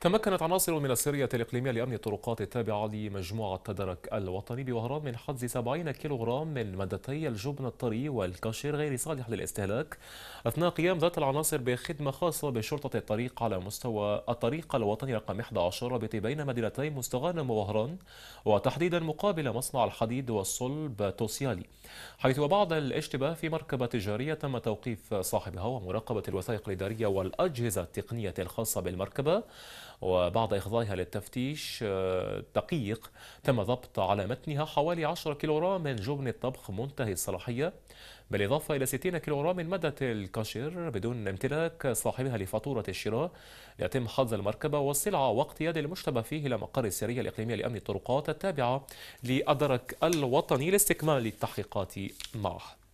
تمكنت عناصر من السرية الإقليمية لأمن الطرقات التابعة لمجموعة تدرك الوطني بوهران من حجز 70 كيلوغرام من مادتي الجبن الطري والكاشير غير صالح للاستهلاك. أثناء قيام ذات العناصر بخدمة خاصة بشرطة الطريق على مستوى الطريق الوطني رقم 11 رابط بين مدينتي مستغانم ووهران وتحديدا مقابل مصنع الحديد والصلب توسيالي حيث بعد الاشتباه في مركبة تجارية تم توقيف صاحبها ومراقبة الوثائق الإدارية والأجهزة التقنية الخاصة بالمركبة. وبعد إخضاعها للتفتيش آه، دقيق تم ضبط على متنها حوالي 10 كيلوغرام من جبن الطبخ منتهي الصلاحية بالإضافة إلى 60 كيلوغرام من مادة الكاشير بدون امتلاك صاحبها لفاتورة الشراء ليتم حجز المركبة والسلعة واقتياد المشتبه فيه إلى مقر السرية الإقليمية لأمن الطرقات التابعة للدرك الوطني لاستكمال التحقيقات معه.